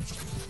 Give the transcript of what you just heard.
you